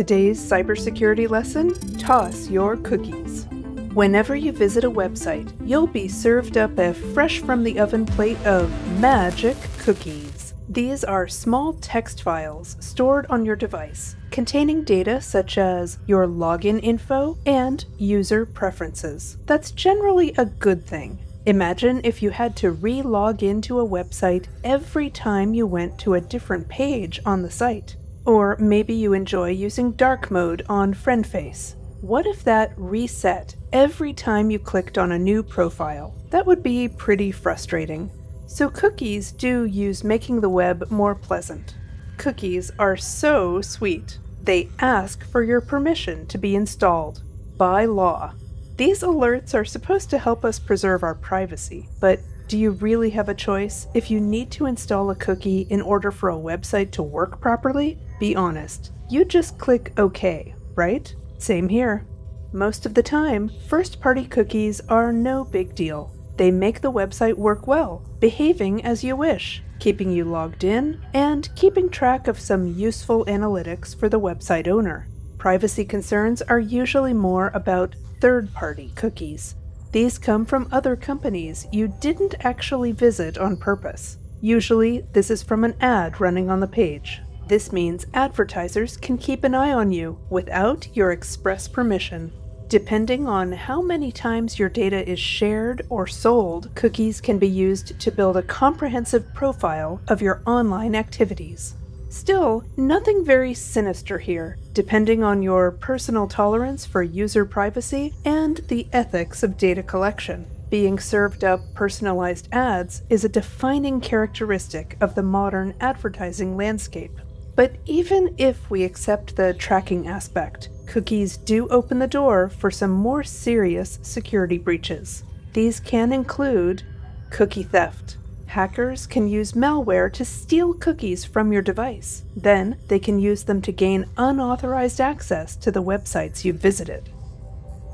Today's cybersecurity lesson toss your cookies. Whenever you visit a website, you'll be served up a fresh from the oven plate of magic cookies. These are small text files stored on your device, containing data such as your login info and user preferences. That's generally a good thing. Imagine if you had to re log into a website every time you went to a different page on the site. Or maybe you enjoy using dark mode on FriendFace. What if that reset every time you clicked on a new profile? That would be pretty frustrating. So, cookies do use making the web more pleasant. Cookies are so sweet. They ask for your permission to be installed by law. These alerts are supposed to help us preserve our privacy, but do you really have a choice? If you need to install a cookie in order for a website to work properly, be honest. You just click OK, right? Same here. Most of the time, first party cookies are no big deal. They make the website work well, behaving as you wish, keeping you logged in, and keeping track of some useful analytics for the website owner. Privacy concerns are usually more about third party cookies. These come from other companies you didn't actually visit on purpose. Usually, this is from an ad running on the page. This means advertisers can keep an eye on you without your express permission. Depending on how many times your data is shared or sold, cookies can be used to build a comprehensive profile of your online activities. Still, nothing very sinister here, depending on your personal tolerance for user privacy and the ethics of data collection. Being served up personalized ads is a defining characteristic of the modern advertising landscape. But even if we accept the tracking aspect, cookies do open the door for some more serious security breaches. These can include cookie theft. Hackers can use malware to steal cookies from your device. Then they can use them to gain unauthorized access to the websites you've visited.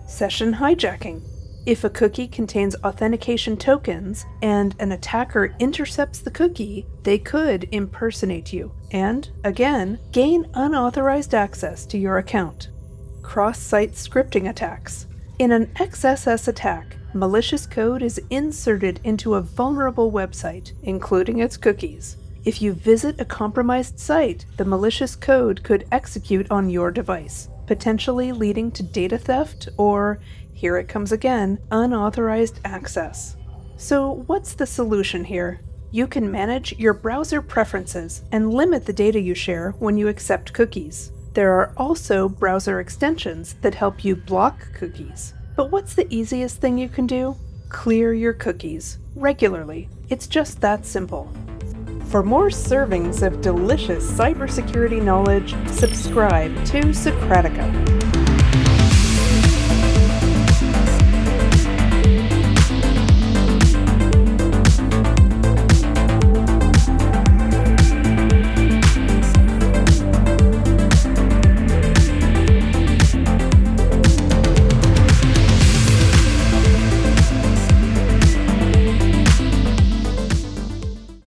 Session hijacking. If a cookie contains authentication tokens and an attacker intercepts the cookie, they could impersonate you and, again, gain unauthorized access to your account. Cross site scripting attacks. In an XSS attack, malicious code is inserted into a vulnerable website, including its cookies. If you visit a compromised site, the malicious code could execute on your device, potentially leading to data theft or, here it comes again, unauthorized access. So, what's the solution here? You can manage your browser preferences and limit the data you share when you accept cookies. There are also browser extensions that help you block cookies. But what's the easiest thing you can do? Clear your cookies regularly. It's just that simple. For more servings of delicious cybersecurity knowledge, subscribe to Socratica.